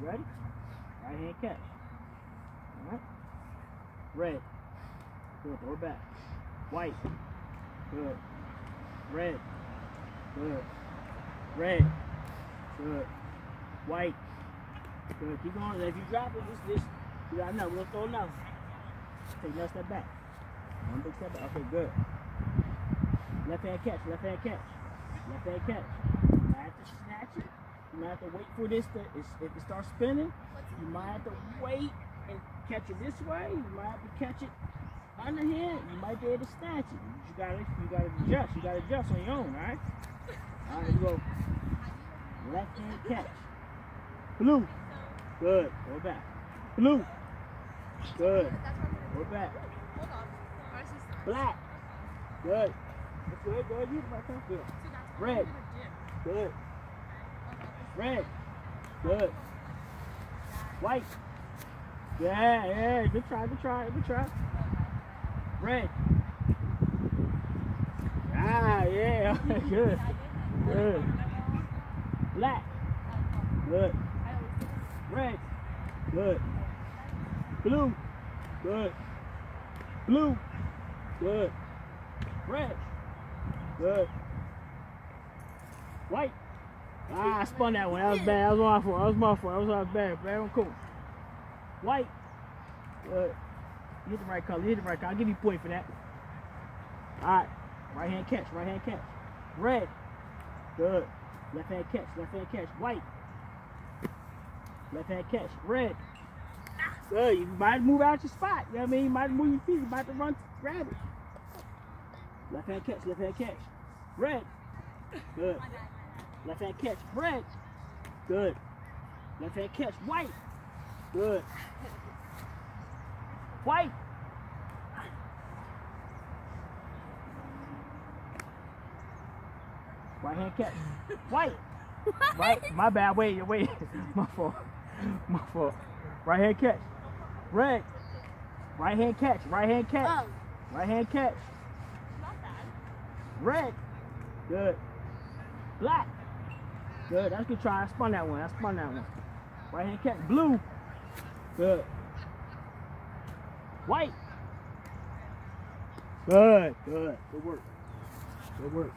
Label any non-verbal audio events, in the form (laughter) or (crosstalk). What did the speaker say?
You ready? Right hand catch. Alright. Red. Good. Throw it back. White. Good. Red. Good. Red. Good. White. Good. Keep going. If you drop it, just this. You got enough. We'll throw another. Take another step back. One big step back. Okay, good. Left hand catch. Left hand catch. Left hand catch. You might have to snatch it. You might have to wait for this to if it starts spinning. You might have to wait and catch it this way. You might have to catch it underhand. You might be able to snatch it. You gotta you gotta adjust. You gotta adjust on your own, alright? Alright, you go. Left hand catch. Blue. Good. Go back. Blue. Good. Go back. Black. Good. That's good. Good. You right. Good. Red. Good. Red. Good. White. Yeah, yeah. Good try. Good try. Good try. Red. Ah, yeah. (laughs) Good. Good. Black. Good. Red. Good. Blue. Good. Blue. Good. Red. Good. White. Ah, I spun that one. That was bad. That was my fault. That was my fault. That was, was bad. Bad one, cool. White. Good. You hit the right color. You hit the right color. I'll give you a point for that. All right. Right hand catch. Right hand catch. Red. Good. Left hand catch. Left hand catch. White. Left hand catch. Red. Good. You might move out your spot. You know what I mean? You might move your feet. You might have to run, grab it. Left hand catch. Left hand catch. Red. Good. Left hand catch. Red. Good. Left hand catch. White. Good. White. Right hand catch. White. Right. (laughs) My bad. Wait, wait. (laughs) My fault. My fault. Right hand catch. Red. Right hand catch. Right hand catch. Oh, Right hand catch. not bad. Red. Good. Black. Good. That's a good try. I spun that one. I spun that one. Right hand catch. Blue. Good. White. Good. Good. Good work. Good work.